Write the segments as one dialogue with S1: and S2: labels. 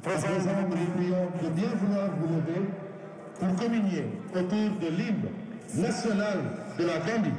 S1: À présent, nous prions de bien vouloir vous lever pour communier autour de l'hymne national de la Gambie.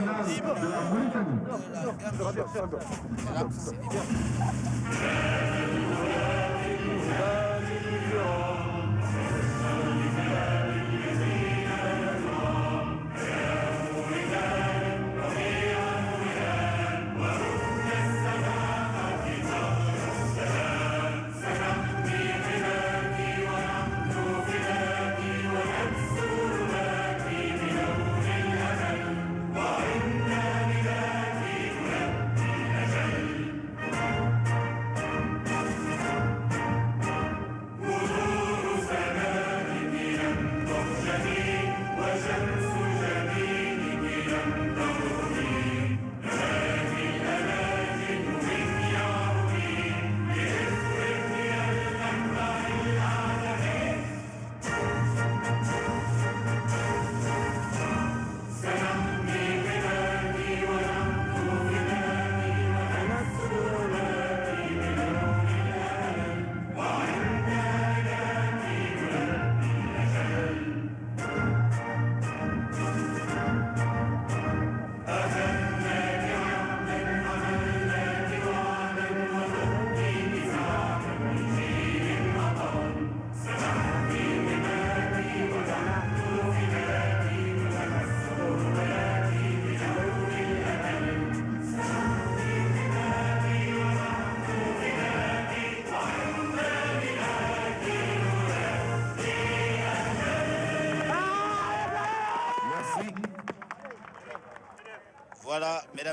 S1: Mauritanie.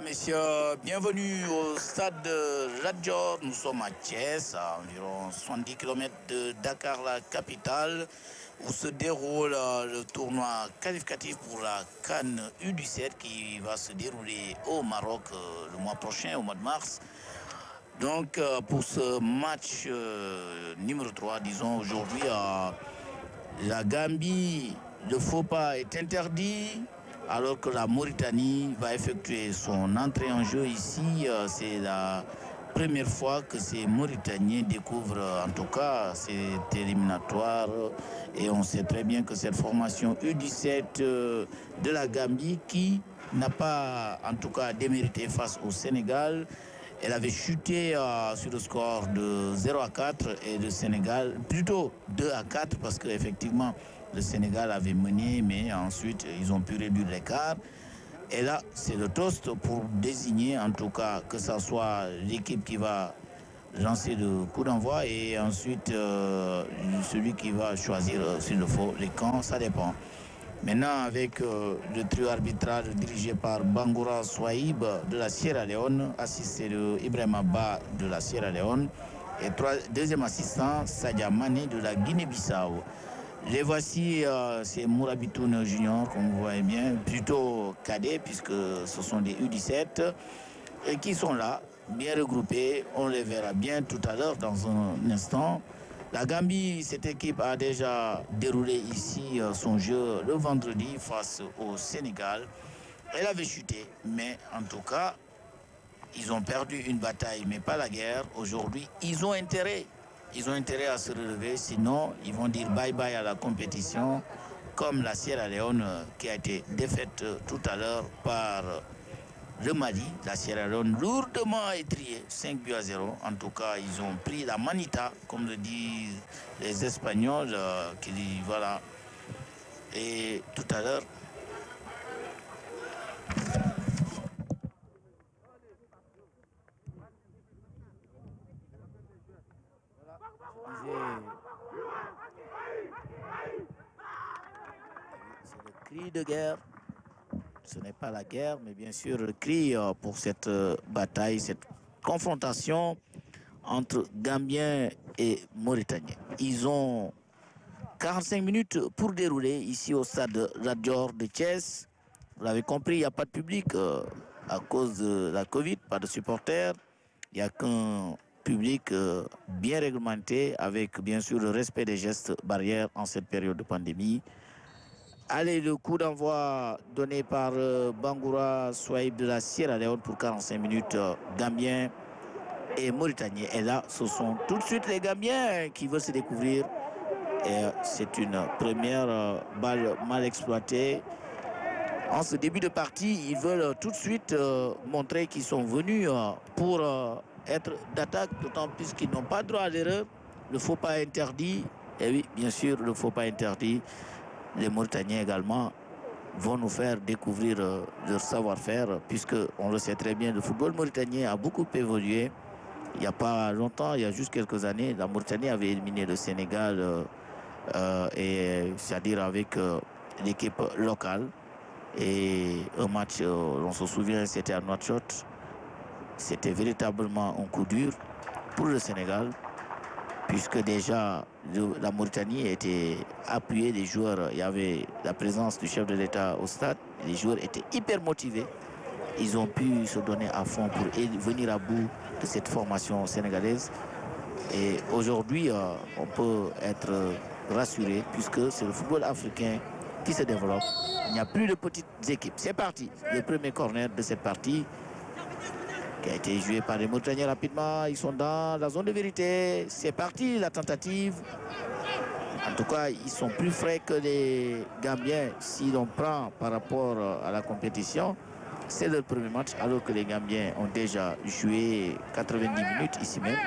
S2: Messieurs, bienvenue au stade de Radjor. Nous sommes à Thiès, à environ 70 km de Dakar, la capitale, où se déroule euh, le tournoi qualificatif pour la Cannes U17 qui va se dérouler au Maroc euh, le mois prochain, au mois de mars. Donc, euh, pour ce match numéro 3, disons aujourd'hui, la Gambie, le faux pas est interdit, alors que la Mauritanie va effectuer son entrée en jeu ici. Euh, C'est la première fois que ces Mauritaniens découvrent, en tout cas, cet éliminatoire. Et on sait très bien que cette formation U17 euh, de la Gambie, qui n'a pas, en tout cas, démérité face au Sénégal, elle avait chuté euh, sur le score de 0 à 4 et le Sénégal, plutôt 2 à 4 parce qu'effectivement le Sénégal avait mené, mais ensuite ils ont pu réduire l'écart. Et là, c'est le toast pour désigner, en tout cas, que ce soit l'équipe qui va lancer le coup d'envoi et ensuite euh, celui qui va choisir, euh, s'il le faut, les camps, ça dépend. Maintenant, avec euh, le trio arbitral dirigé par Bangoura Swahib de la Sierra Leone, assisté de Ibrahim Abba de la Sierra Leone, et deuxième assistant, Sadia Mane de la Guinée-Bissau. Les voici, euh, c'est Mourabitoun Junior, comme vous voyez bien, plutôt cadet, puisque ce sont des U17, et qui sont là, bien regroupés. On les verra bien tout à l'heure, dans un instant. La Gambie, cette équipe a déjà déroulé ici euh, son jeu le vendredi face au Sénégal. Elle avait chuté, mais en tout cas, ils ont perdu une bataille, mais pas la guerre. Aujourd'hui, ils ont intérêt. Ils ont intérêt à se relever, sinon ils vont dire bye-bye à la compétition, comme la Sierra Leone euh, qui a été défaite euh, tout à l'heure par le Mali, la Sierra Leone, lourdement étriée, 5 buts à 0. En tout cas, ils ont pris la manita, comme le disent les Espagnols, euh, qui voilà. Et tout à l'heure, de guerre. Ce n'est pas la guerre, mais bien sûr le cri euh, pour cette euh, bataille, cette confrontation entre Gambiens et Mauritaniens. Ils ont 45 minutes pour dérouler ici au stade Radjor de Thiès. Vous l'avez compris, il n'y a pas de public euh, à cause de la Covid, pas de supporters. Il n'y a qu'un public bien réglementé avec bien sûr le respect des gestes barrières en cette période de pandémie. Allez, le coup d'envoi donné par euh, Bangoura Swahib de la Sierra Leone pour 45 minutes, euh, Gambien et Mauritaniens. Et là, ce sont tout de suite les Gambiens qui veulent se découvrir. Et euh, c'est une première balle mal exploitée. En ce début de partie, ils veulent tout de suite montrer qu'ils sont venus pour être d'attaque, d'autant plus qu'ils n'ont pas droit à l'erreur. Le faux pas interdit. Et oui, bien sûr, le faux pas interdit. Les Mauritaniens également vont nous faire découvrir euh, leur savoir-faire, puisque on le sait très bien, le football mauritanien a beaucoup évolué. Il n'y a pas longtemps, il y a juste quelques années, la Mauritanie avait éliminé le Sénégal, euh, euh, et c'est-à-dire avec l'équipe locale. Et un match, on se souvient, c'était à Nouakchott. C'était véritablement un coup dur pour le Sénégal, puisque déjà la Mauritanie était appuyée des joueurs. Il y avait la présence du chef de l'État au stade. Les joueurs étaient hyper motivés. Ils ont pu se donner à fond pour venir à bout de cette formation sénégalaise. Et aujourd'hui, euh, on peut être rassuré puisque c'est le football africain qui se développe. Il n'y a plus de petites équipes. C'est parti. Le premier corner de cette partie qui a été joué par les Mauritaniens rapidement. Ils sont dans la zone de vérité. C'est parti, la tentative. En tout cas, ils sont plus frais que les Gambiens si l'on prend par rapport à la compétition. C'est leur premier match alors que les Gambiens ont déjà joué 90 minutes ici même.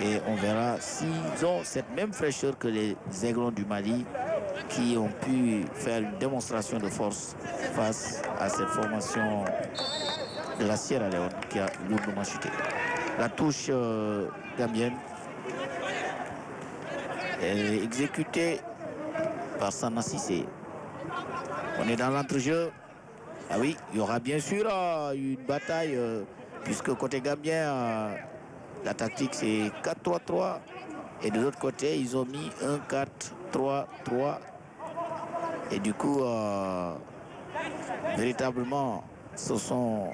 S2: Et on verra s'ils ont cette même fraîcheur que les Aiglons du Mali qui ont pu faire une démonstration de force face à cette formation de la Sierra Leone qui a lourdement chuté. La touche euh, gambienne est exécutée par Sana Sissé. On est dans l'entrejeu. Ah oui, il y aura bien sûr euh, une bataille euh, puisque côté gambien, euh, la tactique c'est 4-3-3 et de l'autre côté ils ont mis un 4-3-3 et du coup euh, véritablement ce sont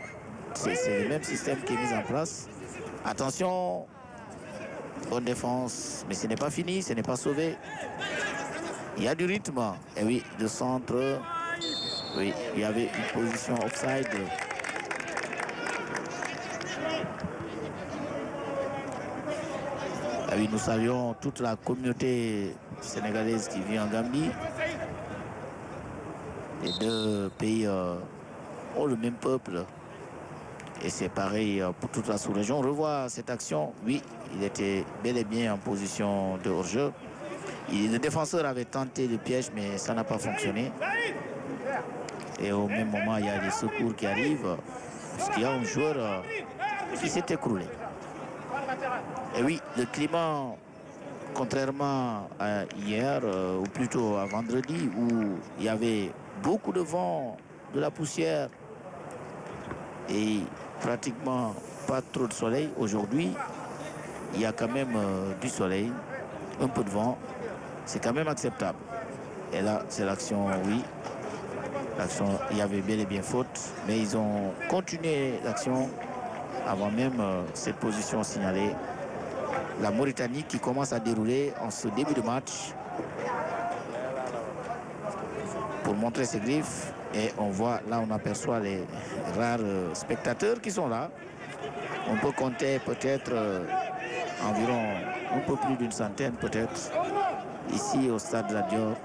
S2: c'est le même système qui est mis en place. Attention, bonne défense, mais ce n'est pas fini, ce n'est pas sauvé. Il y a du rythme. Et oui, le centre, oui, il y avait une position offside. Ah oui, nous saluons toute la communauté sénégalaise qui vit en Gambie. Les deux pays euh, ont le même peuple. Et c'est pareil euh, pour toute la sous-région. On revoit cette action. Oui, il était bel et bien en position de hors-jeu. Le défenseur avait tenté le piège, mais ça n'a pas fonctionné. Et au même moment, il y a des secours qui arrivent. Parce qu'il y a un joueur euh, qui s'est écroulé. Et oui, le climat, contrairement à hier, euh, ou plutôt à vendredi, où il y avait beaucoup de vent, de la poussière et pratiquement pas trop de soleil, aujourd'hui, il y a quand même euh, du soleil, un peu de vent. C'est quand même acceptable. Et là, c'est l'action, oui. L'action, il y avait bel et bien faute, mais ils ont continué l'action avant même euh, cette position signalée. La Mauritanie qui commence à dérouler en ce début de match pour montrer ses griffes. Et on voit, là on aperçoit les rares spectateurs qui sont là. On peut compter peut-être euh, environ un peu plus d'une centaine peut-être ici au stade de la Dior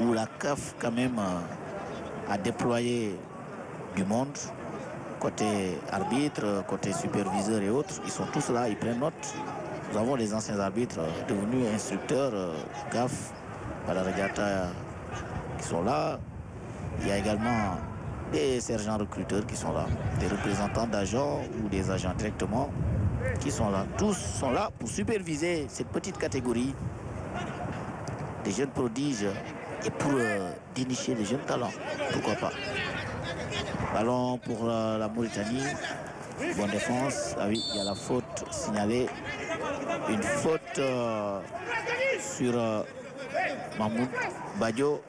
S2: où la CAF quand même euh, a déployé du monde côté arbitre, côté superviseur et autres. Ils sont tous là, ils prennent note. Nous avons les anciens arbitres euh, devenus instructeurs CAF par la Regata qui sont là. Il y a également des sergents recruteurs qui sont là, des représentants d'agents ou des agents directement qui sont là. Tous sont là pour superviser cette petite catégorie des jeunes prodiges et pour euh, dénicher les jeunes talents. Pourquoi pas? Ballon pour euh, la Mauritanie. Bonne défense. Ah oui, il y a la faute signalée. Une faute euh, sur Mahmoud Badio.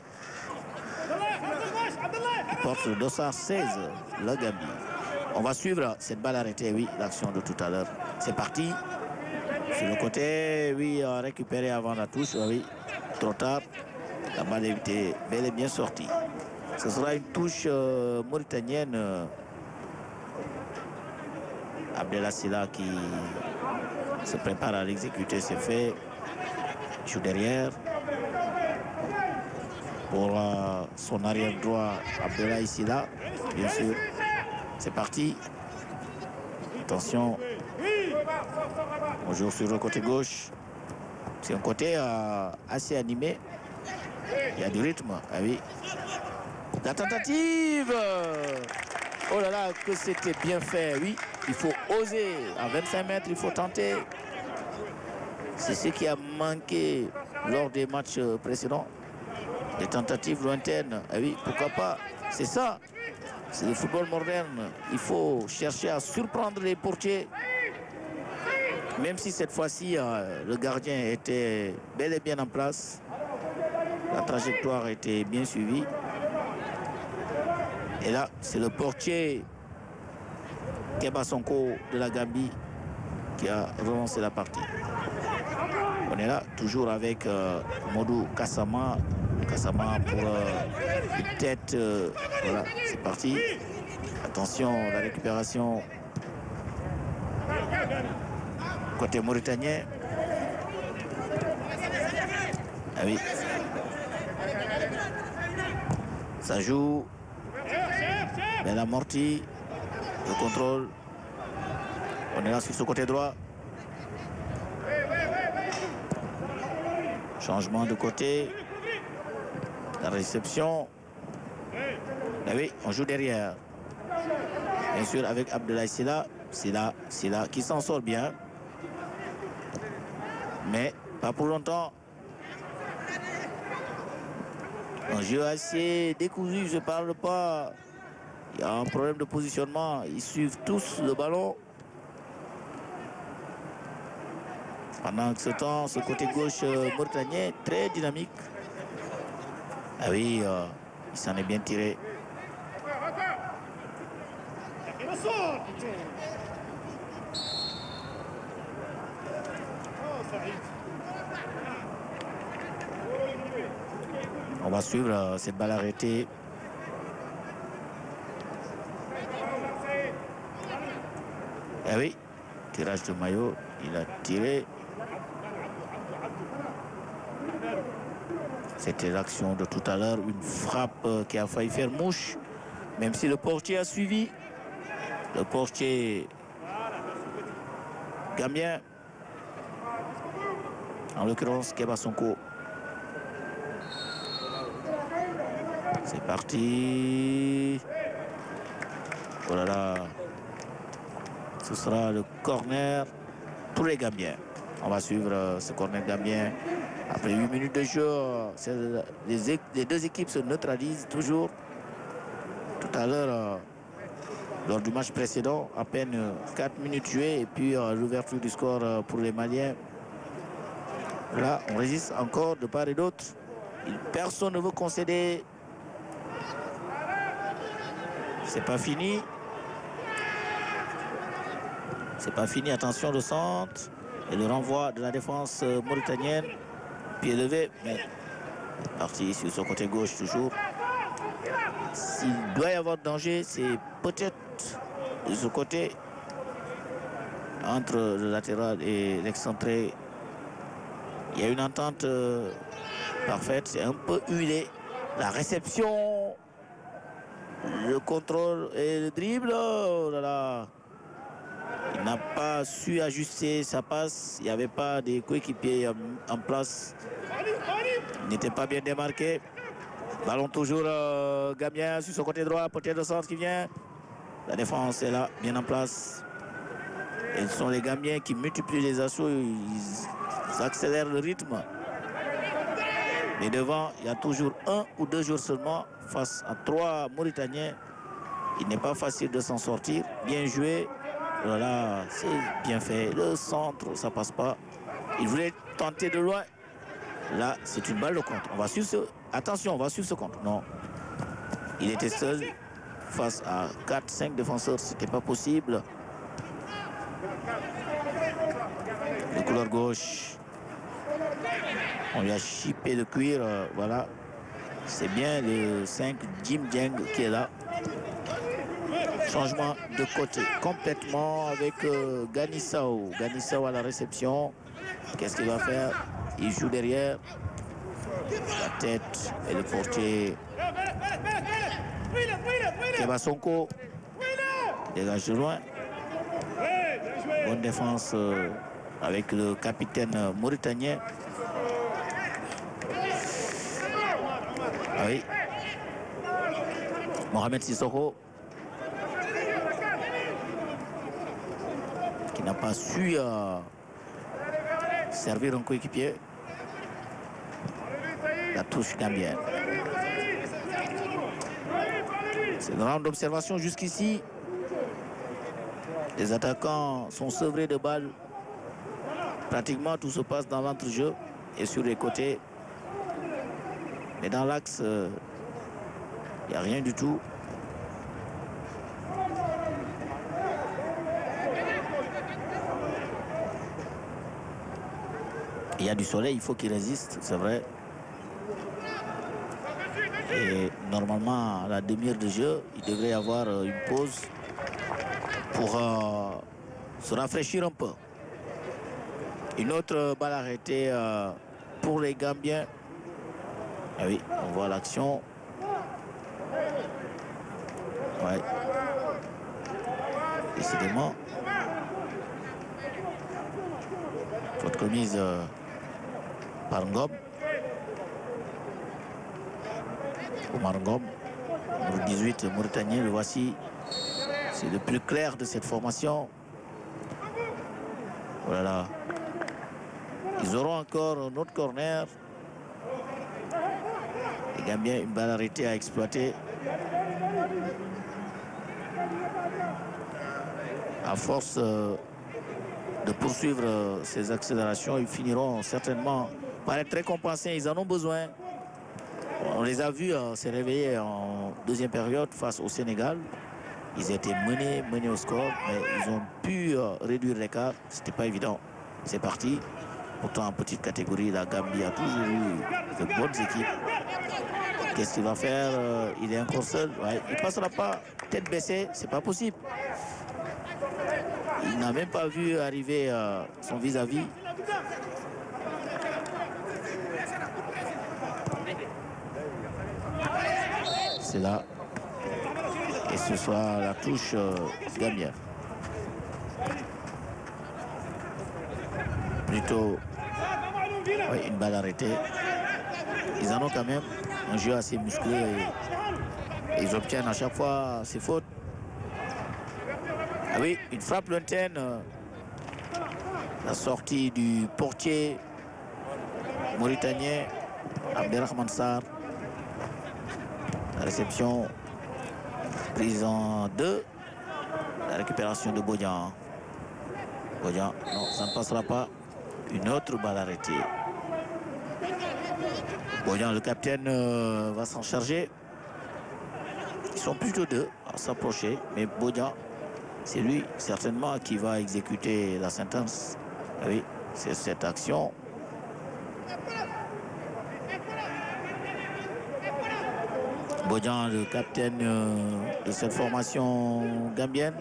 S2: Porte le dossard 16, la Gambie. On va suivre cette balle arrêtée, oui, l'action de tout à l'heure. C'est parti. Sur le côté, oui, récupéré avant la touche, oui, trop tard. La balle était bel et bien sortie. Ce sera une touche euh, mauritanienne. euh, Abdel Silla qui se prépare à l'exécuter, c'est fait. Joue derrière. Pour euh, son arrière droit, Abdel Silla, bien sûr. C'est parti. Attention. On joue sur le côté gauche. C'est un côté euh, assez animé. Il y a du rythme. Ah oui. La tentative Oh là là, que c'était bien fait. Oui, il faut oser. À 25 mètres, il faut tenter. C'est ce qui a manqué lors des matchs précédents. Des tentatives lointaines. Ah oui, pourquoi pas? C'est ça. C'est le football moderne. Il faut chercher à surprendre les portiers. Même si cette fois-ci, euh, le gardien était bel et bien en place. La trajectoire était bien suivie. Et là, c'est le portier Keba Sonko de la Gambie qui a relancé la partie. On est là, toujours avec euh, Modou Kassama. Kassama pour euh, une tête. euh, voilà, c'est parti. Attention, la récupération côté mauritanien. Ah oui. Ça joue. Mais l'amorti. Le contrôle. On est là sur ce côté droit. Changement de côté. La réception. Oui, on joue derrière. Bien sûr, avec Abdoulaye Silla. Silla, Silla qui s'en sort bien. Mais pas pour longtemps. Un jeu assez décousu, je ne parle pas. Il y a un problème de positionnement. Ils suivent tous le ballon. Pendant ce temps, ce côté gauche euh, très dynamique. Ah oui, euh, il s'en est bien tiré. On va suivre euh, cette balle arrêtée. Ah oui, tirage de maillot, il a tiré. C'était l'action de tout à l'heure, une frappe euh, qui a failli faire mouche, même si le portier a suivi. Le portier gambien, en l'occurrence Keba Sonko. C'est parti. Oh là là. Ce sera le corner pour les Gambiens. On va suivre euh, ce corner gambien. Après 8 minutes de jeu, euh, les, les, deux équipes se neutralisent toujours. Tout à l'heure, euh, lors du match précédent, à peine 4 minutes jouées et puis l'ouverture du score pour les Maliens. Là, on résiste encore de part et d'autre. Personne ne veut concéder. C'est pas fini. C'est pas fini. Attention, le centre. Et le renvoi de la défense mauritanienne. Pied levé, mais parti sur son côté gauche toujours. S'il doit y avoir danger, c'est peut-être de ce côté entre le latéral et l'excentré. Il y a une entente euh, parfaite, c'est un peu huilé. La réception, le contrôle et le dribble, oh là là. N'a pas su ajuster sa passe. Il n'y avait pas de coéquipiers en place. Il n'était pas bien démarqué. Ballon toujours euh, Gamien sur son côté droit. Portier de centre qui vient. La défense est là, bien en place. Et ce sont les Gamiens qui multiplient les assauts. Ils accélèrent le rythme. Mais devant, il y a toujours un ou deux jours seulement face à trois Mauritaniens. Il n'est pas facile de s'en sortir. Bien joué. Voilà, c'est bien fait. Le centre, ça passe pas. Il voulait tenter de loin. Là, c'est une balle de compte. On va suivre ce... Attention, on va suivre ce compte. Non. Il était seul face à 4-5 défenseurs. C'était pas possible. Le couleur gauche. On lui a chippé le cuir. Euh, voilà. C'est bien le 5 Jim Dieng qui est là. Changement de côté complètement avec euh, Ganissao. Ganissao à la réception. Qu'est-ce qu'il va faire? Il joue derrière. La tête et le portier. Keba. Dégage de loin. Bonne défense euh, avec le capitaine mauritanien. Ah oui. Mohamed Sissoko. N'a pas su euh, servir un coéquipier. La touche gambienne. C'est une grande observation jusqu'ici. Les attaquants sont sevrés de balles. Pratiquement tout se passe dans l'entrejeu et sur les côtés. Mais dans l'axe, il euh, n'y a rien du tout. Y a du soleil, il faut qu'il résiste, c'est vrai. Et normalement, à la demi-heure de jeu, il devrait y avoir euh, une pause pour euh, se rafraîchir un peu. Une autre balle arrêtée euh, pour les Gambiens. Ah oui, on voit l'action. Ouais. Décidément. Faute commise par Ngom. Omar Ngom, numéro 18 Mauritanien, le voici. C'est le plus clair de cette formation. Voilà. Ils auront encore un autre corner. Les Gambiens, une balle arrêtée à exploiter. À force euh, de poursuivre euh, ces accélérations, ils finiront certainement par être récompensés. Ils en ont besoin. On les a vus euh, se réveiller en deuxième période face au Sénégal. Ils étaient menés, menés au score, mais ils ont pu euh, réduire l'écart. C'était pas évident. C'est parti. Pourtant, en petite catégorie, la Gambie a toujours eu de bonnes équipes. Qu'est-ce qu'il va faire euh, Il est encore seul? il ne passera pas tête baissée. C'est pas possible. Il n'a même pas vu arriver son vis-à-vis. vis à vis là. Et ce soit la touche euh, Plutôt une balle arrêtée. Ils en ont quand même. un jeu assez musclé. Ils obtiennent à chaque fois ces fautes. Ah oui, une frappe lointaine. La sortie du portier mauritanien Abdelrahman Sar. La réception prise en deux. La récupération de Bodian. Bodian, non, ça ne passera pas. Une autre balle arrêtée. Bodian, le capitaine, euh, va s'en charger. Ils sont plutôt deux à s'approcher, mais Bodian, c'est lui certainement qui va exécuter la sentence. Ah oui, c'est cette action. Bodian, le capitaine euh, de cette formation gambienne.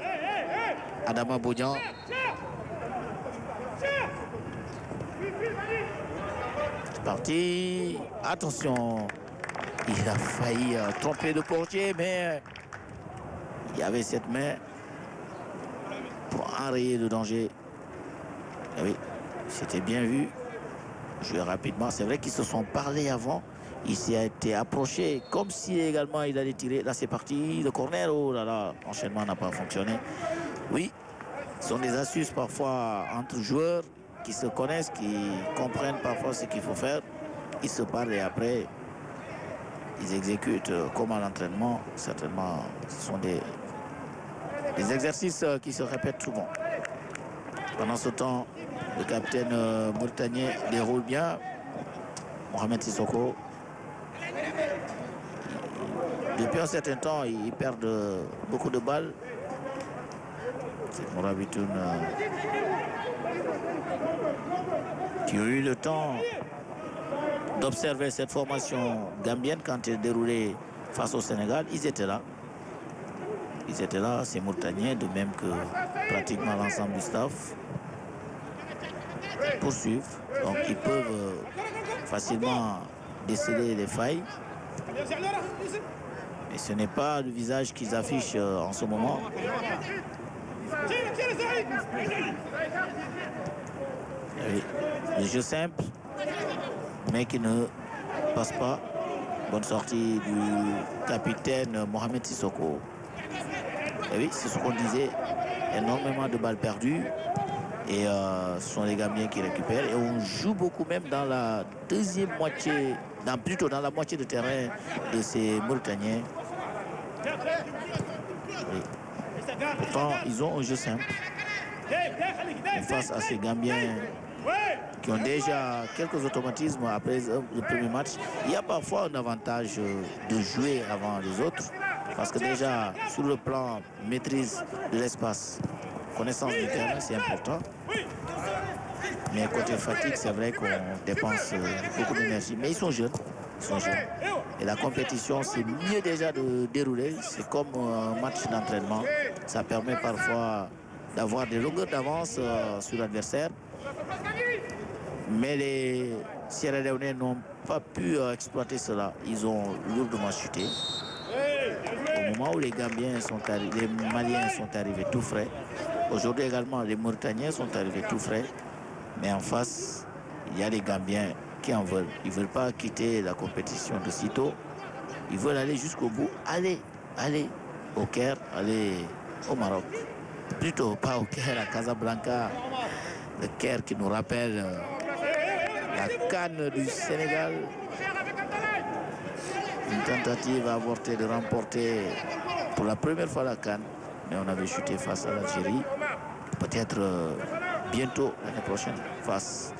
S2: Adama Bodian. C'est parti. Attention. Il a failli euh, tromper le portier, mais il y avait cette main pour enrayer le danger. Ah oui, c'était bien vu. Jouer rapidement. C'est vrai qu'ils se sont parlé avant. Il s'est été approché comme si également il allait tirer. Là, c'est parti. Le corner, oh là là, l'enchaînement n'a pas fonctionné. Oui, ce sont des astuces parfois entre joueurs qui se connaissent, qui comprennent parfois ce qu'il faut faire. Ils se parlent et après, ils exécutent comme à l'entraînement. Certainement, ce sont des, exercices qui se répètent souvent. Pendant ce temps, le capitaine euh, mauritanien déroule bien. Mohamed Sissoko. Depuis un certain temps, il perd beaucoup de balles. C'est Mourabitoun qui a eu le temps d'observer cette formation gambienne quand elle déroulait face au Sénégal. Ils étaient là. Ils étaient là, ces Mauritaniens, de même que pratiquement l'ensemble du staff. Ils poursuivent. Donc ils peuvent euh, facilement déceler les failles. Mais ce n'est pas le visage qu'ils affichent euh, en ce moment. Le jeu simple, mais qui ne passe pas. Bonne sortie du capitaine Mohamed Sissoko. Et oui, c'est ce qu'on disait. Énormément de balles perdues. Et euh, ce sont les Gambiens qui récupèrent. Et on joue beaucoup même dans la deuxième moitié, dans, plutôt dans la moitié de terrain de ces Mauritaniens. Oui. Pourtant, ils ont un jeu simple. Face à ces Gambiens qui ont déjà quelques automatismes après le premier match, il y a parfois un avantage de jouer avant les autres. Parce que déjà, sur le plan maîtrise de l'espace, connaissance du terrain, c'est important. Mais côté fatigue, c'est vrai qu'on dépense beaucoup d'énergie. Mais ils sont jeunes. Ils sont jeunes. Et la compétition, c'est mieux déjà de dérouler. C'est comme un match d'entraînement. Ça permet parfois d'avoir des longueurs d'avance euh, sur l'adversaire. Mais les Sierra Leone n'ont pas pu euh, exploiter cela. Ils ont lourdement chuté. Au moment où les Gambiens sont arrivés, les Maliens sont arrivés tout frais. Aujourd'hui également, les Mauritaniens sont arrivés tout frais. Mais en face, il y a les Gambiens en veulent. Ils ne veulent pas quitter la compétition de sitôt. Ils veulent aller jusqu'au bout. Allez, allez au Caire, aller au Maroc. Plutôt pas au Caire, à Casablanca. Le Caire qui nous rappelle la canne du Sénégal. Une tentative avortée de remporter pour la première fois la canne. Mais on avait chuté face à l'Algérie. Peut-être bientôt l'année prochaine face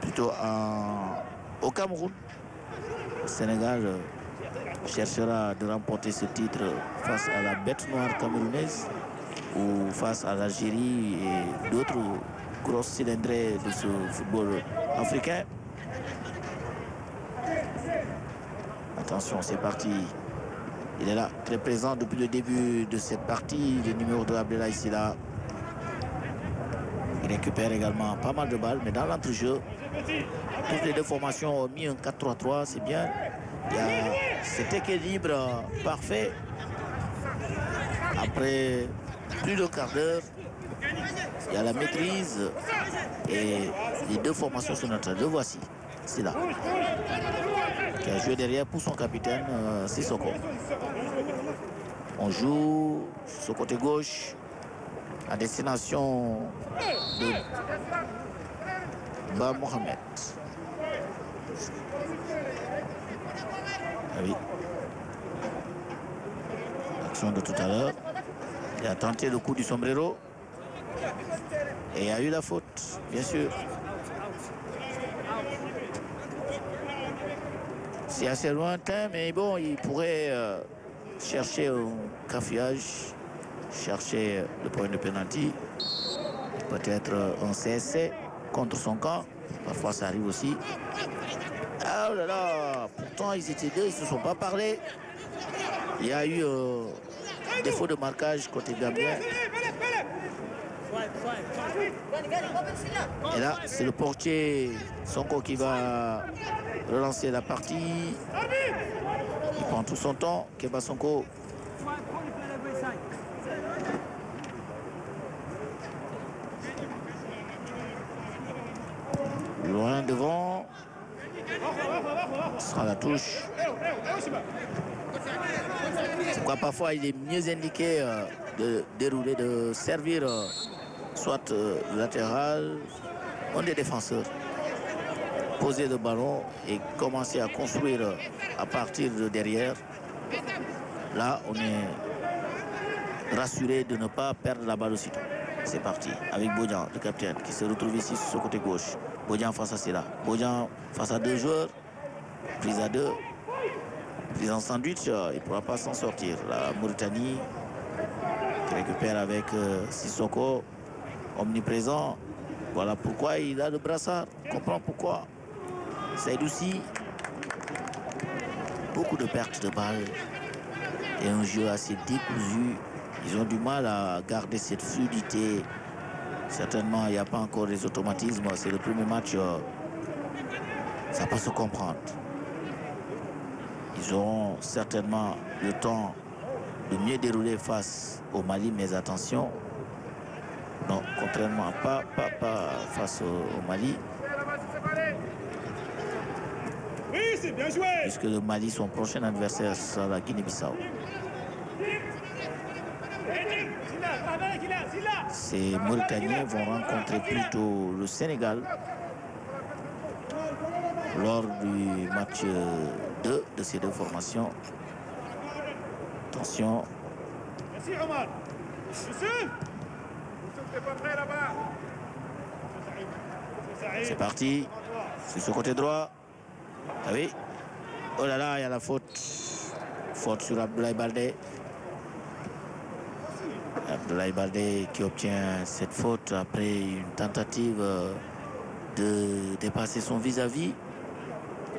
S2: plutôt au Cameroun. Le Sénégal cherchera de remporter ce titre face à la bête noire camerounaise ou face à l'Algérie et d'autres grosses cylindrées de ce football africain. Attention, c'est parti. Il est là, très présent depuis le début de cette partie. Le numéro de Abdelaï Silla. Il récupère également pas mal de balles, mais dans l'entrejeu, toutes les deux formations ont mis un 4-3-3, c'est bien. Il y a cet équilibre parfait. Après plus de quart d'heure, il y a la maîtrise et les deux formations sont en train de voici. Silla, qui a joué derrière pour son capitaine euh, Sissoko. On joue sur côté gauche à destination de Ba Mohamed. Ah oui. L'action de tout à l'heure. Il a tenté le coup du sombrero. Et il a eu la faute, bien sûr. C'est assez lointain, mais bon, il pourrait euh, chercher un cafouillage, chercher le point de pénalty. Peut-être un CSC contre son camp. Parfois, ça arrive aussi. Ah oh là là, pourtant, ils étaient deux, ils ne se sont pas parlé. Il y a eu euh, défaut de marquage côté Gambien. Et là, c'est le portier Sonko qui va relancer la partie. Il prend tout son temps. Keba Sonko. Loin devant. Ce sera la touche. Pourquoi parfois il est mieux indiqué euh, de dérouler, de servir euh, soit euh, latéral, un des défenseurs. Poser le ballon et commencer à construire à partir de derrière. Là, on est rassuré de ne pas perdre la balle aussitôt. C'est parti avec Bodjan, le capitaine, qui se retrouve ici sur ce côté gauche. Bodjan face à Sela. Bodjan face à deux joueurs. Prise à deux. Prise en sandwich, euh, il ne pourra pas s'en sortir. La Mauritanie qui récupère avec euh, Sissoko, omniprésent. Voilà pourquoi il a le brassard. On comprend pourquoi. Saïdoussi, beaucoup de pertes de balles et un jeu assez décousu. Ils ont du mal à garder cette fluidité. Certainement, il n'y a pas encore les automatismes. C'est le premier match. euh, ça peut se comprendre. Ils auront certainement le temps de mieux dérouler face au Mali, mais attention, non, contrairement à pas, pas, pas face au, au Mali,
S3: Oui, c'est bien joué.
S2: puisque le Mali, son prochain adversaire sera la Guinée-Bissau. Ces Mauritaniens vont rencontrer plutôt le Sénégal lors du match 2 de ces deux formations. Attention, c'est parti. Sur ce côté droit. Ah oui. Oh là là, il y a la faute. Faute sur Abdoulaye Baldé. Abdoulaye Baldé qui obtient cette faute après une tentative euh, de dépasser son vis-à-vis.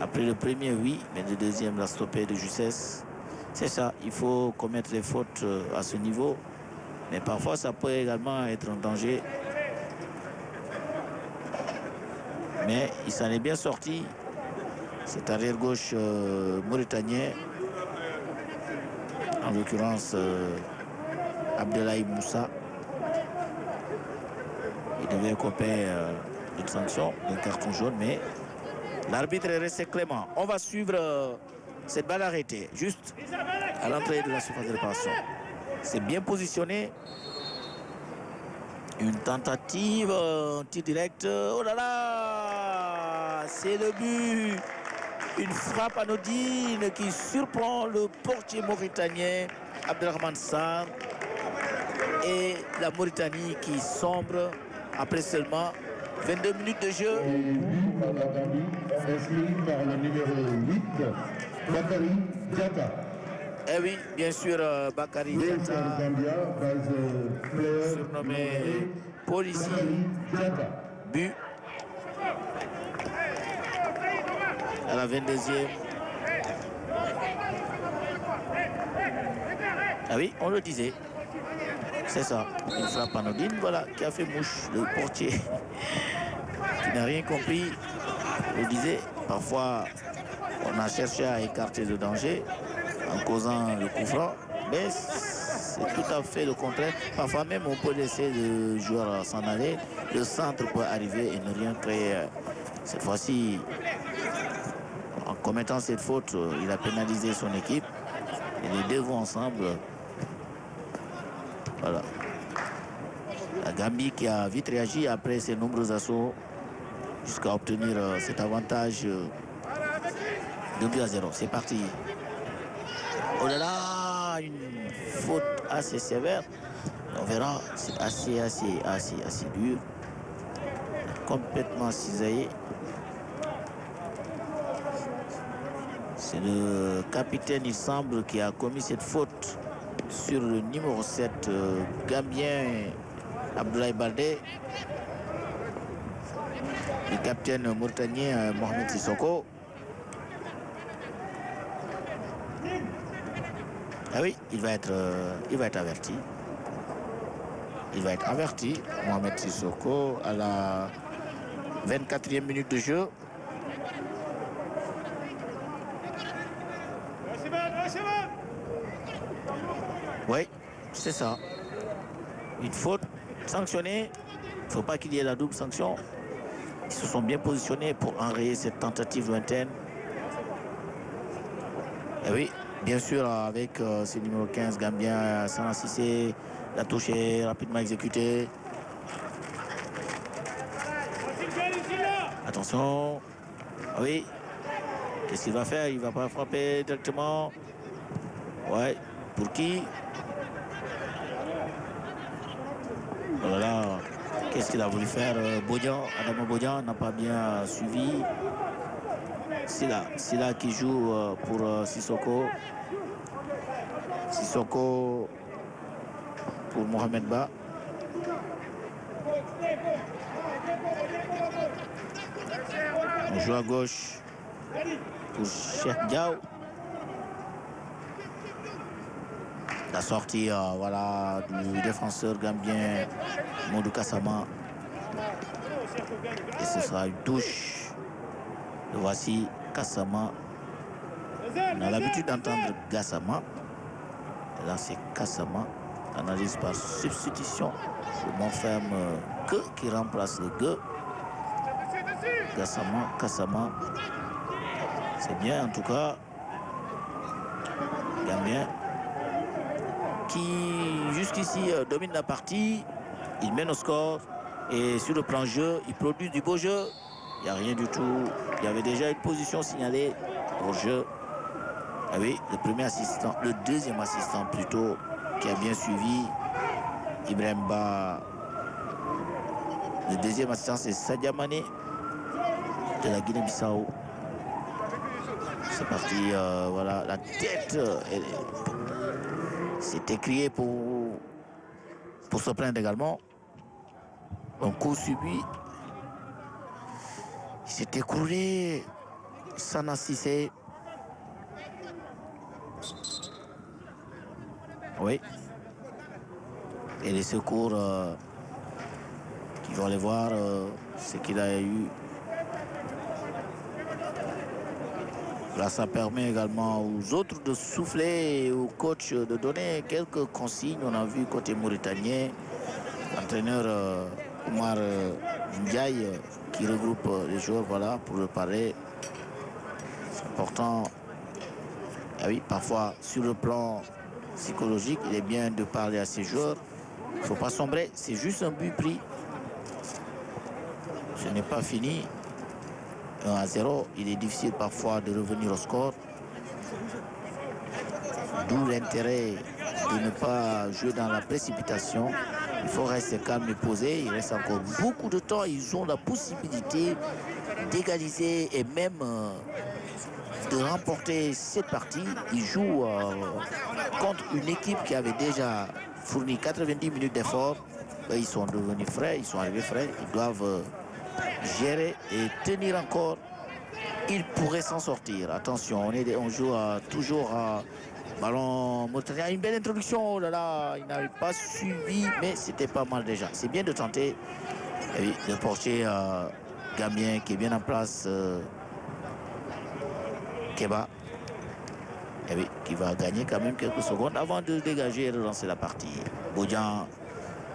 S2: Après le premier, oui, mais le deuxième l'a stoppé de justesse. C'est ça, il faut commettre les fautes euh, à ce niveau. Mais parfois, ça peut également être un danger. Mais il s'en est bien sorti. Cet arrière-gauche euh, mauritanien, en l'occurrence Abdoulaye Moussa, il devait couper euh, une sanction, un carton jaune, mais l'arbitre est resté clément. On va suivre euh, cette balle arrêtée, juste à l'entrée de la surface de réparation. C'est bien positionné. Une tentative, euh, un tir direct. Oh là là C'est le but Une frappe anodine qui surprend le portier mauritanien Abdelrahman Sarr. Et la Mauritanie qui sombre après seulement 22 minutes de jeu.
S1: Et but par la Gambie, inscrit par le numéro 8, Bakary Diata.
S2: Eh oui, bien sûr, euh,
S1: base player
S2: surnommé
S1: Diata.
S2: but à la 22e. Ah oui, on le disait. C'est ça, une frappe anodine, voilà, qui a fait mouche le portier. qui n'a rien compris. Je disais, parfois, on a cherché à écarter le danger en causant le coup franc, mais c'est tout à fait le contraire. Parfois même, on peut laisser le joueur s'en aller. Le centre peut arriver et ne rien créer. Cette fois-ci, commettant cette faute, il a pénalisé son équipe. Et les deux vont ensemble. La Gambie qui a vite réagi après ses nombreux assauts jusqu'à obtenir euh, cet avantage euh, de but à 0. C'est parti. Oh là là, une faute assez sévère. On verra, c'est assez, assez, assez, assez dur. Complètement cisaillé. C'est le capitaine, il semble, qui a commis cette faute sur le numéro 7, euh, Gambien Abdoulaye Baldé. Le capitaine mauritanien euh, Mohamed Sissoko. Ah oui, il va être, euh, il va être averti. Il va être averti, Mohamed Sissoko, à la 24e minute de jeu. Oui, c'est ça. Une faute sanctionnée. Il ne faut pas qu'il y ait la double sanction. Ils se sont bien positionnés pour enrayer cette tentative lointaine. Et oui, bien sûr, avec euh, ce numéro 15, Gambien, Sana Sissé, l'a touché, rapidement exécuté. Attention. Ah Oui. Qu'est-ce qu'il va faire? Il va pas frapper directement. Ouais. Pour qui? Oh là là. Qu'est-ce qu'il a voulu faire euh, Bodian, Adama Bodian n'a pas bien suivi. C'est là, qui joue euh, pour euh, Sissoko. Sissoko pour Mohamed Ba. On joue à gauche pour Cheikh Diaw. La sortie euh, voilà, du défenseur gambien Modou Kassama. Et ce sera une touche. Voici Kassama. On a l'habitude d'entendre Gassama. Et là, c'est Kassama. Analyse par substitution. Le mot ferme euh, que qui remplace le que. Gassama, Kassama. C'est bien en tout cas. Gambien qui jusqu'ici euh, domine la partie. Il mène au score. Et sur le plan jeu, il produit du beau jeu. Il n'y a rien du tout. Il y avait déjà une position signalée au jeu. Ah oui, le premier assistant, le deuxième assistant plutôt, qui a bien suivi Ibrahim Ba. Le deuxième assistant, c'est Sadia Mané de la Guinée-Bissau. C'est parti, euh, voilà, la tête. euh, elle est- C'était crié pour, pour se plaindre également. Un coup subi. S'est écroulé. Sana Sissé. Oui. Et les secours euh, qui vont aller voir euh, ce qu'il a eu. Là, ça permet également aux autres de souffler et au coach de donner quelques consignes. On a vu côté mauritanien, l'entraîneur euh, Omar euh, Ndiaye qui regroupe euh, les joueurs voilà, pour le parler. C'est important. Ah oui, parfois, sur le plan psychologique, il est bien de parler à ses joueurs. Il ne faut pas sombrer, c'est juste un but pris. Ce n'est pas fini. 1 à 0, il est difficile parfois de revenir au score. D'où l'intérêt de ne pas jouer dans la précipitation. Il faut rester calme et posé. Il reste encore beaucoup de temps. Ils ont la possibilité d'égaliser et même euh, de remporter cette partie. Ils jouent euh, contre une équipe qui avait déjà fourni 90 minutes d'effort. Ben, Ils sont devenus frais, ils sont arrivés frais. Ils doivent euh, gérer et tenir encore. Ils pourraient s'en sortir. Attention, on, est, on joue à- toujours à ballon. Une belle introduction. Oh là là, il n'avait pas suivi, mais c'était pas mal déjà. C'est bien de tenter. Et oui, le portier euh, Gambien qui est bien en place. euh, Keba. Et oui, qui va gagner quand même quelques secondes avant de dégager et relancer la partie. Bodian,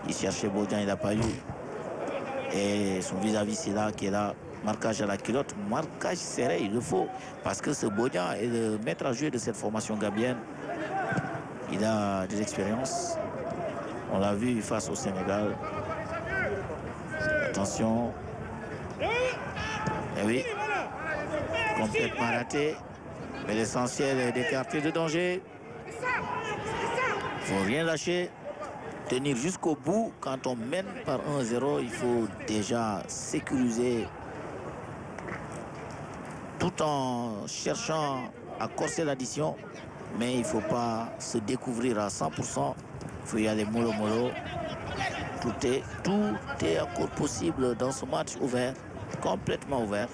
S2: il cherchait Bodian, il n'a pas eu. Et son vis-à-vis, c'est là qui est là. marquage à la culotte, marquage serré, il le faut. Parce que ce Bodian est le maître à jouer de cette formation gambienne. Il a de l'expérience. On l'a vu face au Sénégal. Attention. Eh oui, complètement raté. Mais l'essentiel est d'écarter de danger. Il faut rien lâcher. Tenir jusqu'au bout. Quand on mène par 1-0, il faut déjà sécuriser tout en cherchant à corser l'addition. Mais il ne faut pas se découvrir à 100%. Il faut y aller mollo mollo. Tout est, tout est encore possible dans ce match ouvert, complètement ouvert.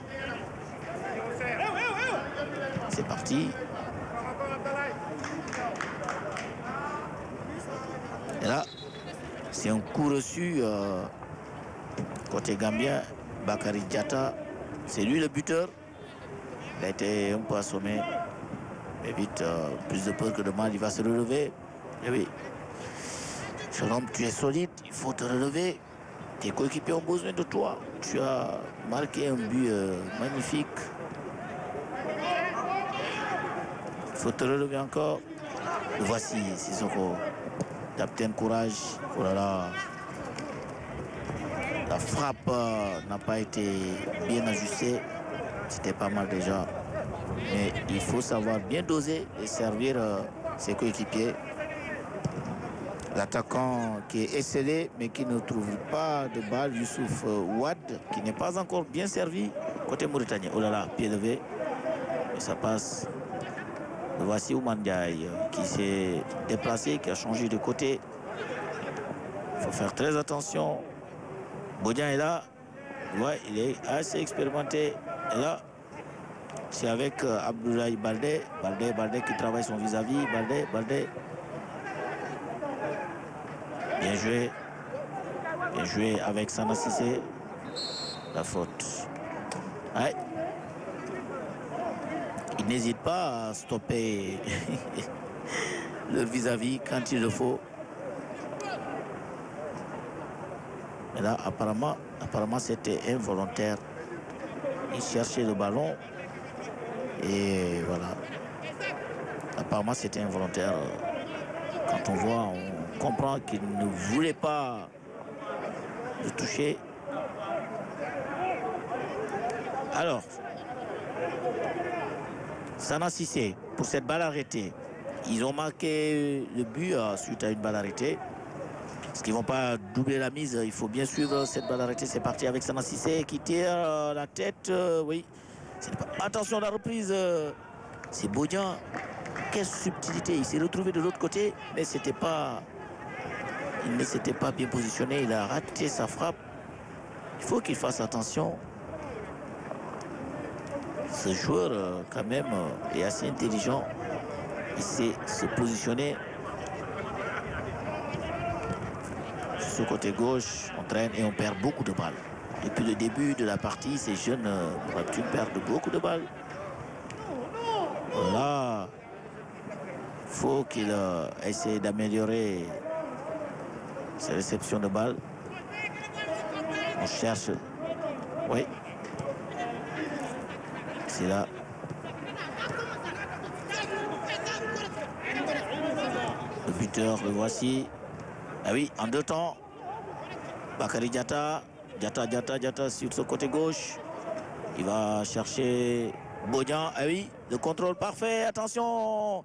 S2: C'est parti. Et là, c'est un coup reçu euh, côté Gambien. Bakary Diatta, c'est lui le buteur. Il a été un peu assommé. Mais vite, euh, plus de peur que de mal, il va se relever. Et oui. Jeune homme, tu es solide, il faut te relever. Tes coéquipiers ont besoin de toi. Tu as marqué un but euh, magnifique. Il faut te relever encore. Voici, Sissoko. Capitaine Courage. Oh là là. La frappe euh, n'a pas été bien ajustée. C'était pas mal déjà. Mais il faut savoir bien doser et servir euh, ses coéquipiers. L'attaquant qui est excellé mais qui ne trouve pas de balle, Youssouf euh, Ouad, qui n'est pas encore bien servi côté mauritanien. Oh là là, pied levé. Ça passe. Voici Oumandiaï euh, qui s'est déplacé, qui a changé de côté. Il faut faire très attention. Bodian est là. Ouais, il est assez expérimenté. Là, c'est avec euh, Abdoulaye Baldé. Baldé, Baldé qui travaille son vis-à-vis. Baldé, Baldé. Bien joué. Bien joué avec Sana Sissé. La faute. N'hésite pas à stopper le vis-à-vis quand il le faut. Mais là, apparemment, apparemment c'était involontaire. Il cherchait le ballon. Et voilà. Apparemment, c'était involontaire. Quand on voit, on comprend qu'il ne voulait pas le toucher. Alors, Sana Sissé, pour cette balle arrêtée, ils ont marqué le but euh, suite à une balle arrêtée. Parce qu'ils ne vont pas doubler la mise, il faut bien suivre cette balle arrêtée. C'est parti avec Sana Sissé qui tire euh, la tête. euh, oui. Attention à la reprise. C'est Bodian. Quelle subtilité. Il s'est retrouvé de l'autre côté, mais c'était pas. Il ne s'était pas bien positionné. Il a raté sa frappe. Il faut qu'il fasse attention. Ce joueur, euh, quand même, euh, est assez intelligent. Il sait se positionner. Sur ce côté gauche, on traîne et on perd beaucoup de balles. Depuis le début de la partie, ces jeunes euh, tu perdent beaucoup de balles. Là, faut qu'il essaie d'améliorer ses réceptions de balles. On cherche. Oui. Là. Le buteur, le voici. Ah oui, en deux temps. Bakary Diatta. Diatta, Diatta, Diatta sur ce côté gauche. Il va chercher Bodian. Ah oui, le contrôle parfait. Attention.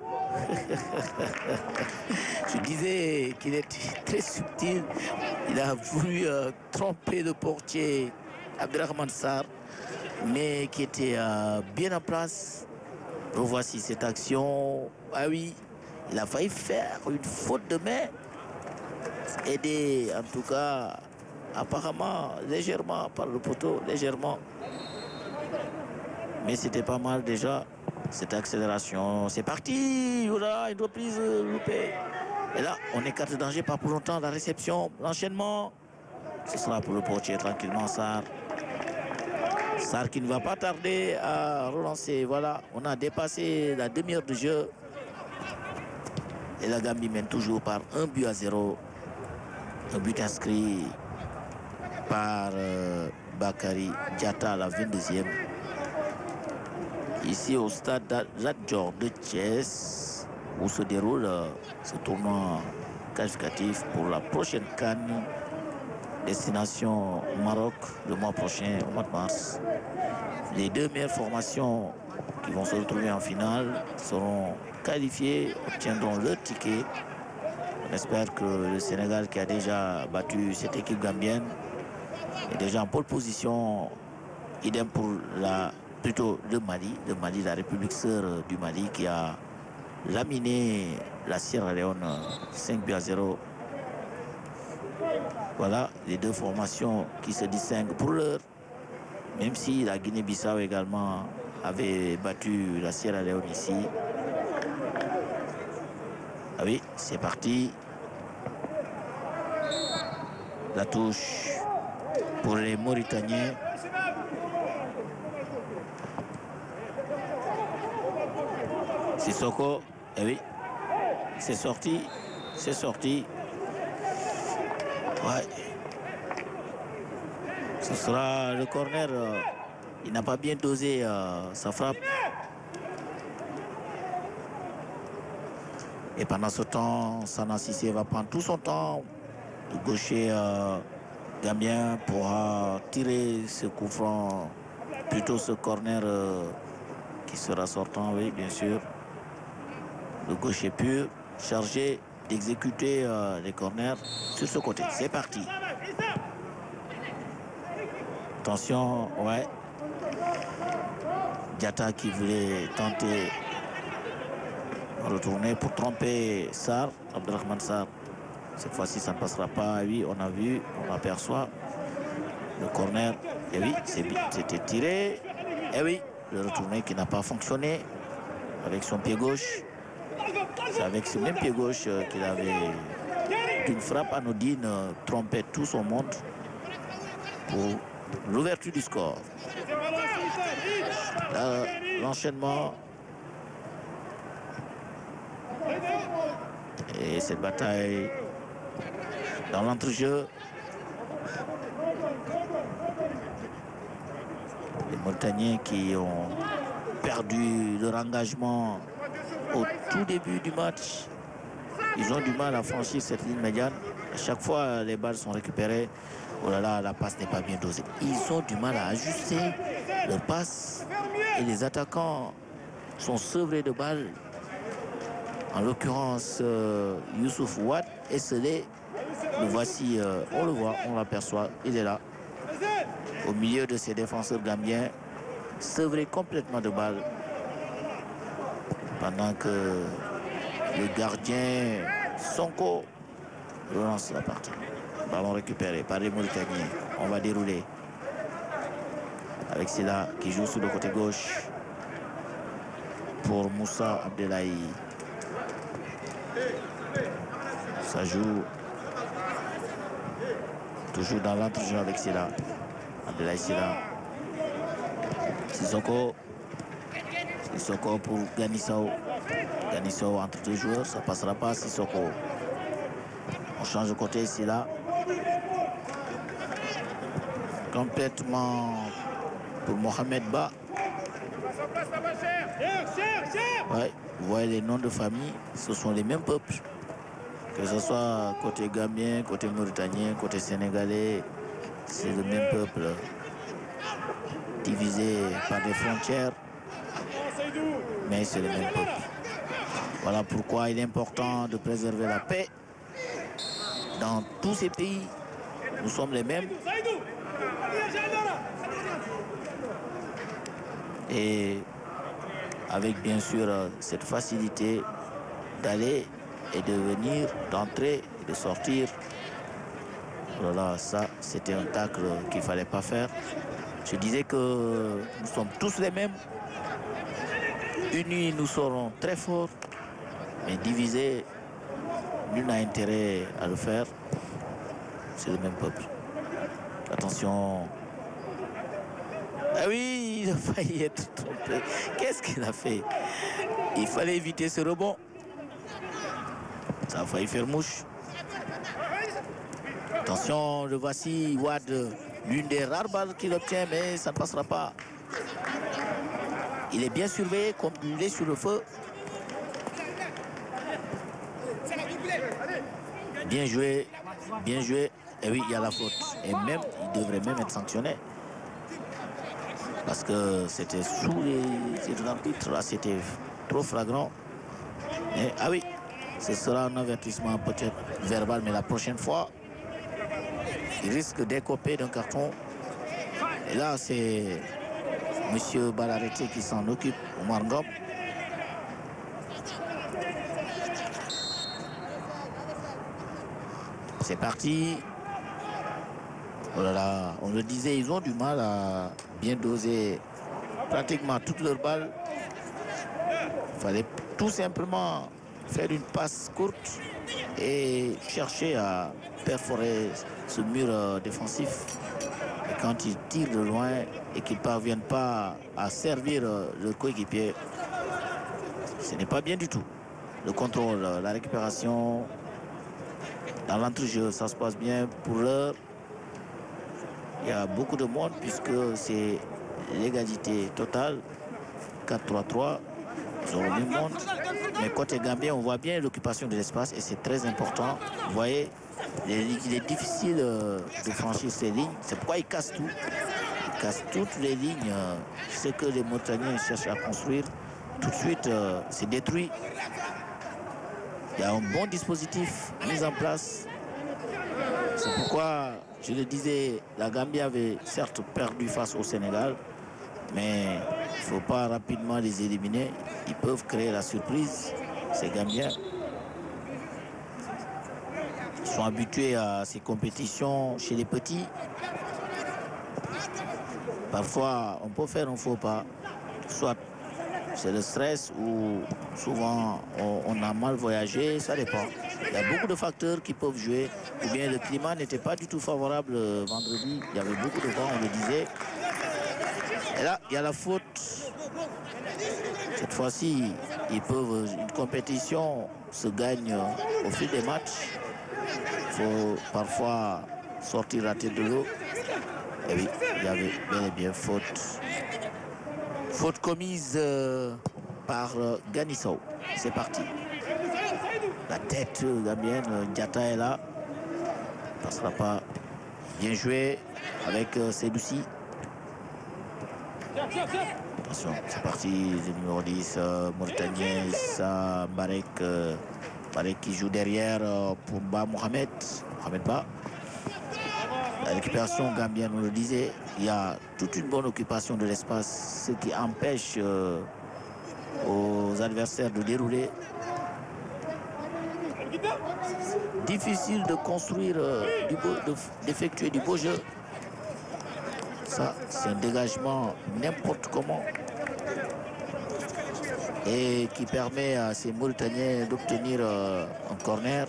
S2: Je disais qu'il était très subtil. Il a voulu euh, tromper le portier Abdelrahman Sarr, mais qui était euh, bien en place. Revoici cette action. Ah oui, il a failli faire une faute de main. Aidé, en tout cas, apparemment, légèrement par le poteau, légèrement. Mais c'était pas mal déjà, cette accélération. C'est parti Oula, une reprise loupée. Et là, on écarte le danger, pas pour longtemps. La réception, l'enchaînement. Ce sera pour le portier tranquillement, Sarr. Sarr qui ne va pas tarder à relancer. Voilà, on a dépassé la demi-heure de jeu. Et la Gambie mène toujours par un but à zéro. Un but inscrit par euh, Bakari Diata, la 22e. Ici au stade Radjor de Thiès, où se déroule euh, ce tournoi qualificatif pour la prochaine Cannes, destination Maroc le mois prochain, au mois de mars. Les deux meilleures formations qui vont se retrouver en finale seront qualifiées, obtiendront leur ticket. On espère que le Sénégal qui a déjà battu cette équipe gambienne est déjà en pole position. Idem pour la, plutôt le Mali, le Mali, la République sœur du Mali qui a laminé la Sierra Leone 5 buts à 0. Voilà les deux formations qui se distinguent pour l'heure. Même si la Guinée-Bissau également avait battu la Sierra Leone ici. Ah oui, c'est parti. La touche pour les Mauritaniens. Sissoko, eh oui, c'est sorti, c'est sorti. Ouais. Ce sera le corner. euh, il n'a pas bien dosé euh, sa frappe. Et pendant ce temps, Sana Sissé va prendre tout son temps. Le gaucher euh, Gambien pourra tirer ce coup franc, plutôt ce corner euh, qui sera sortant, oui, bien sûr. Le gaucher pur, chargé d'exécuter euh, les corners sur ce côté. C'est parti. Attention, ouais. Diata qui voulait tenter de retourner pour tromper Sar, Abdelrahman Sar. Cette fois-ci, ça ne passera pas. Oui, on a vu, on aperçoit le corner. Et oui, c'était tiré. Et oui, le retourné qui n'a pas fonctionné avec son pied gauche. C'est avec ce même pied gauche euh, qu'il avait une frappe anodine euh, trompé tout son monde pour l'ouverture du score. Là, L'enchaînement et cette bataille dans l'entrejeu. Les Mauritaniens qui ont perdu leur engagement au tout début du match. Ils ont du mal à franchir cette ligne médiane. À chaque fois, les balles sont récupérées. Oh là là, la passe n'est pas bien dosée. Ils ont du mal à ajuster leur passe. Et les attaquants sont sevrés de balles. En l'occurrence, euh, Youssouf Ouad et Selé. Le voici, euh, on le voit, on l'aperçoit. Il est là. Au milieu de ces défenseurs gambiens, sevrés complètement de balles. Pendant que le gardien Sonko relance la partie. Ballon récupéré par les Mauritaniens. On va dérouler. Avec Silla qui joue sur le côté gauche pour Moussa Abdelaï. Ça joue toujours dans l'entrejeu avec Silla. Abdelaï Silla. Sissoko. Sissoko pour Ganissao. Ganissao entre deux joueurs, ça passera pas Sissoko. On change de côté Silla. Complètement pour Mohamed Ba. Ouais, vous voyez les noms de famille, ce sont les mêmes peuples. Que ce soit côté gambien, côté mauritanien, côté sénégalais, c'est le même peuple. Divisé par des frontières, mais c'est le même peuple. Voilà pourquoi il est important de préserver la paix dans tous ces pays. Nous sommes les mêmes. Et avec bien sûr cette facilité d'aller et de venir, d'entrer et de sortir. Voilà, ça, c'était un tacle qu'il ne fallait pas faire. Je disais que nous sommes tous les mêmes. Unis, nous serons très forts, mais divisés, nul n'a intérêt à le faire. C'est le même peuple. Attention. Ah oui, il a failli être trompé. Qu'est-ce qu'il a fait? Il fallait éviter ce rebond. Ça a failli faire mouche. Attention, le voici, Wad l'une des rares balles qu'il obtient, mais ça ne passera pas. Il est bien surveillé comme il est sur le feu. Bien joué, bien joué. Et oui, il y a la faute. Et même, il devrait même être sanctionné. Parce que c'était sous les arbitres, c'était trop flagrant. Ah oui, ce sera un avertissement peut-être verbal, mais la prochaine fois, il risque d'écoper d'un carton. Et là, c'est Monsieur Balarete qui s'en occupe, Omar Ngom. C'est parti. Oh on le disait, ils ont du mal à bien doser pratiquement toutes leurs balles. Il fallait tout simplement faire une passe courte et chercher à perforer ce mur euh, défensif. Et quand ils tirent de loin et qu'ils ne parviennent pas à servir euh, le coéquipier, ce n'est pas bien du tout. Le contrôle, euh, la récupération, dans l'entrejeu, ça se passe bien pour l'heure. Il y a beaucoup de monde puisque c'est l'égalité totale. 4-3-3. Ils même monde. Mais côté Gambien, on voit bien l'occupation de l'espace et c'est très important. Vous voyez, il est difficile euh, de franchir ces lignes. C'est pourquoi ils cassent tout. Toutes les lignes. euh, Ce que les montagnais cherchent à construire, tout de suite, euh, c'est détruit. Il y a un bon dispositif mis en place. C'est pourquoi, je le disais, la Gambie avait certes perdu face au Sénégal, mais il ne faut pas rapidement les éliminer. Ils peuvent créer la surprise, ces Gambiens. Ils sont habitués à ces compétitions chez les petits. Parfois, on peut faire un faux pas. Soit c'est le stress ou souvent on, a mal voyagé, ça dépend. Il y a beaucoup de facteurs qui peuvent jouer. Ou bien le climat n'était pas du tout favorable euh, vendredi. Il y avait beaucoup de vent, on le disait. Et là, il y a la faute. Cette fois-ci, ils peuvent. Une compétition se gagne euh, au fil des matchs. Il faut parfois sortir la tête de l'eau. Et oui, il y avait bel et bien faute. Faute commise euh, par euh. C'est parti. La tête gambienne, euh, Diatta est là. Passera pas. Bien joué avec euh, Sedoussi. Attention, c'est parti. Le numéro 10, euh, Mauritanien, euh, Barek qui joue derrière pour Mohamed. Mohamed Ba. La récupération gambienne, on le disait, il y a toute une bonne occupation de l'espace, ce qui empêche euh, aux adversaires de dérouler. Difficile de construire, euh, d'effectuer du beau jeu. Ça, c'est un dégagement n'importe comment. Et qui permet à ces Mauritaniens d'obtenir euh, un corner.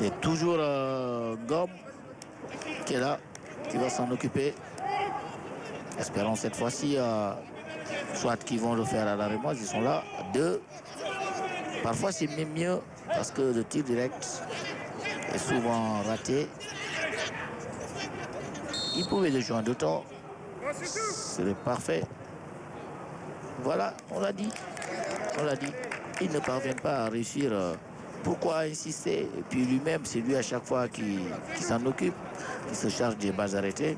S2: C'est toujours euh, qui est là, qui va s'en occuper. Espérons cette fois-ci, euh, soit qu'ils vont le faire à la remise, ils sont là, deux. Parfois c'est même mieux parce que le tir direct est souvent raté. Ils pouvaient le jouer en deux temps. C'est parfait. Voilà, on l'a dit. On l'a dit. Ils ne parviennent pas à réussir. euh, pourquoi insister? Et puis lui-même, c'est lui à chaque fois qui, qui s'en occupe, qui se charge des balles arrêtées.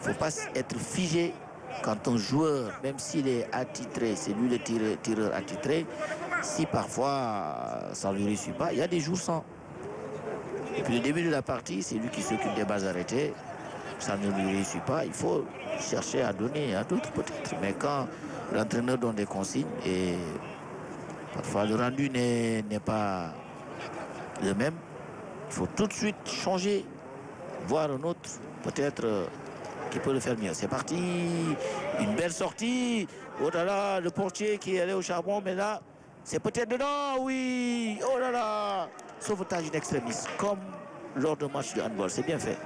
S2: Il ne faut pas être figé quand un joueur, même s'il est attitré, c'est lui le tireur, attitré, si parfois euh, ça ne lui réussit pas, il y a des jours sans. Et puis le début de la partie, c'est lui qui s'occupe des balles arrêtées. Ça ne lui réussit pas, il faut chercher à donner à d'autres peut-être. Mais quand l'entraîneur donne des consignes et parfois le rendu n'est pas le même, il faut tout de suite changer, voir un autre peut-être euh, qui peut le faire mieux. C'est parti, une belle sortie. Oh là là, le portier qui est allé au charbon, mais là, c'est peut-être dedans, oui. Oh là là, sauvetage in extremis, comme lors d'un match de handball. C'est bien fait.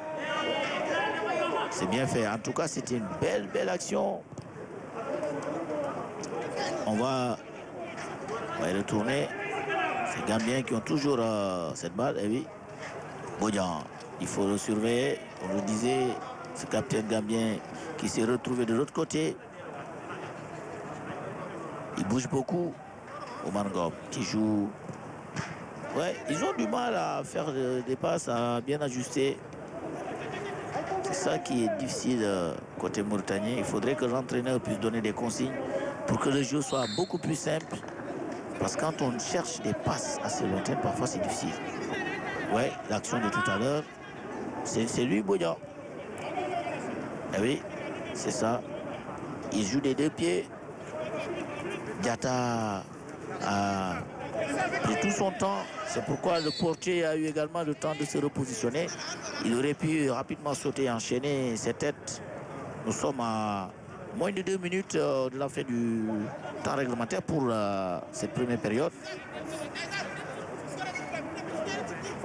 S2: C'est bien fait. En tout cas, c'était une belle, belle action. On va, va y retourner. Ces Gambiens qui ont toujours euh, cette balle, et oui. Bodian, il faut le surveiller. On le disait, ce capitaine Gambien qui s'est retrouvé de l'autre côté. Il bouge beaucoup. Oman Gob qui joue. Ouais, ils ont du mal à faire de- des passes, à bien ajuster. C'est ça qui est difficile euh, côté mauritanien. Il faudrait que l'entraîneur puisse donner des consignes pour que le jeu soit beaucoup plus simple. Parce que quand on cherche des passes assez lointaines, parfois c'est difficile. Ouais, l'action de tout à l'heure, c'est lui, Bouya. Eh oui, c'est ça. Il joue des deux pieds. Diata a pris tout son temps. C'est pourquoi le portier a eu également le temps de se repositionner. Il aurait pu rapidement sauter et enchaîner ses têtes. Nous sommes à moins de deux minutes euh, de la fin du réglementaire pour euh, cette première période.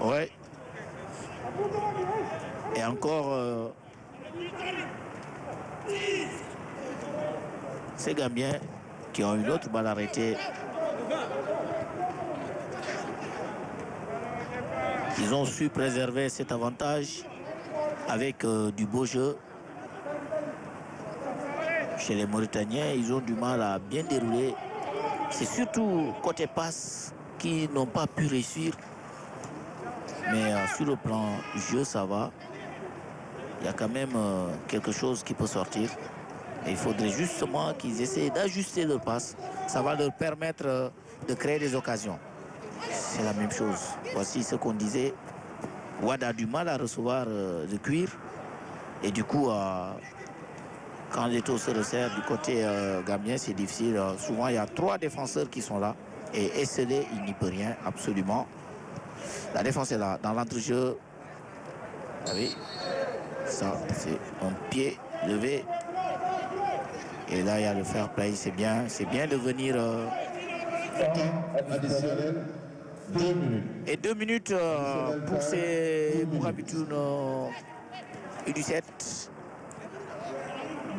S2: Ouais. Et encore, euh, ces Gambiens qui ont une autre balle arrêtée. Ils ont su préserver cet avantage avec euh, du beau jeu. Chez les Mauritaniens, ils ont du mal à bien dérouler. C'est surtout côté passe qui n'ont pas pu réussir. Mais euh, sur le plan jeu, ça va. Il y a quand même euh, quelque chose qui peut sortir. Et il faudrait justement qu'ils essaient d'ajuster leur passe. Ça va leur permettre euh, de créer des occasions. C'est la même chose. Voici ce qu'on disait. Wad a du mal à recevoir le cuir. Et du coup, quand les taux se resserrent du côté euh, gambien, c'est difficile. Euh, souvent, il y a trois défenseurs qui sont là. Et Esselé, il n'y peut rien, absolument. La défense est là, dans l'entrejeu. Ah oui, ça, c'est un pied levé. Et là, il y a le fair play, c'est bien. C'est bien de venir. euh,
S1: deux minutes.
S2: Et deux minutes euh, pour ces Mourabitoun euh, U17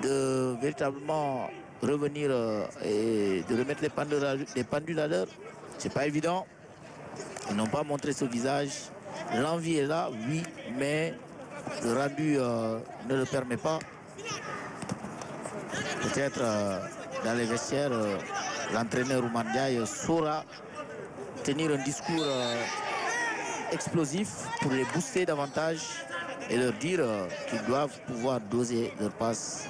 S2: de véritablement revenir euh, et de remettre les pendules à, les pendules à l'heure. C'est pas évident. Ils n'ont pas montré ce visage. L'envie est là, oui, mais le rendu euh, ne le permet pas. Peut-être euh, dans les vestiaires, euh, l'entraîneur Oumandiaï saura tenir un discours explosif pour les booster davantage et leur dire euh, qu'ils doivent pouvoir doser leur passe.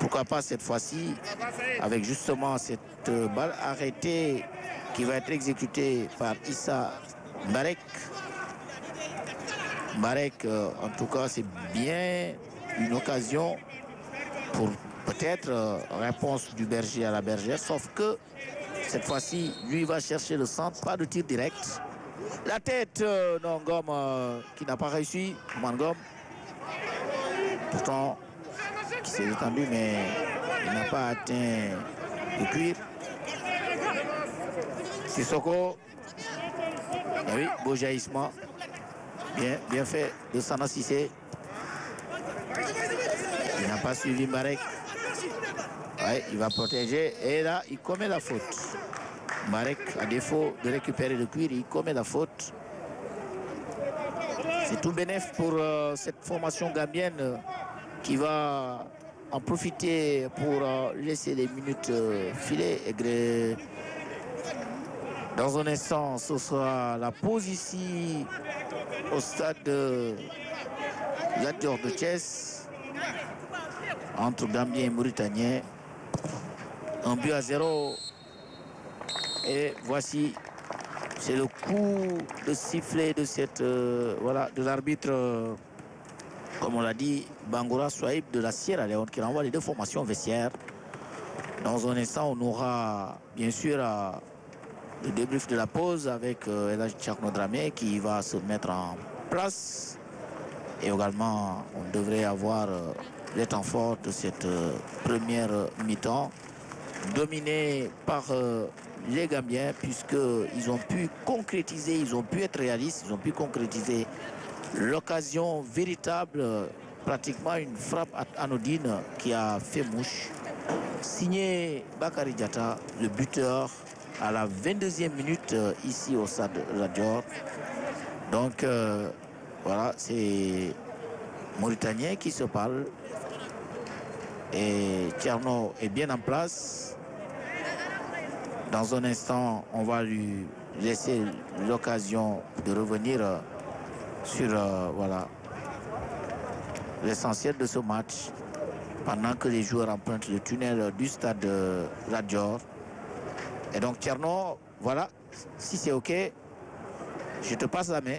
S2: Pourquoi pas cette fois-ci avec justement cette euh, balle arrêtée qui va être exécutée par Issa Marek. Marek, euh, en tout cas, c'est bien une occasion pour peut-être réponse du berger à la bergère, sauf que cette fois-ci, lui va chercher le centre, pas de tir direct. La tête, euh, non, Gomme euh, qui n'a pas réussi, Mangom. Pourtant, qui s'est détendu, mais il n'a pas atteint le cuir. Sissoko. Eh oui, beau jaillissement. Bien, bien fait de Sana Sissé. Il n'a pas suivi Marek. Ouais, il va protéger. Et là, il commet la faute. Marek, à défaut de récupérer le cuir, il commet la faute. C'est tout bénéf pour euh, cette formation gambienne euh, qui va en profiter pour euh, laisser les minutes filer. Dans un instant, ce sera la pause ici au stade de de Chess entre Gambien et Mauritanien. Un but à zéro. Et voici, c'est le coup de sifflet de cette euh, voilà de l'arbitre, euh, comme on l'a dit, Bangoura Swahib de la Sierra Leone qui renvoie les deux formations vestiaires. Dans un instant, on aura bien sûr euh, le débrief de la pause avec euh, Elhaj Tchaknodramé qui va se mettre en place. Et également, on devrait avoir euh, les temps forts de cette première mi-temps, dominée par les Gambiens, puisqu'ils ont pu concrétiser, ils ont pu être réalistes, ils ont pu concrétiser l'occasion véritable, pratiquement une frappe anodine qui a fait mouche. Signé Bakary Diatta, le buteur, à la 22e minute euh, ici au stade Radior. Donc, euh, Voilà, c'est Mauritanien qui se parle. Et Tierno est bien en place. Dans un instant, on va lui laisser l'occasion de revenir euh, sur euh, voilà l'essentiel de ce match pendant que les joueurs empruntent le tunnel du stade euh, Radior. Et donc Tierno, voilà, si c'est OK, je te passe la main.